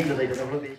into the